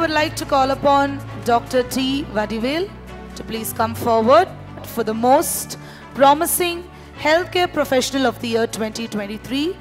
would like to call upon Dr. T. Vadivel to please come forward for the most promising healthcare professional of the year 2023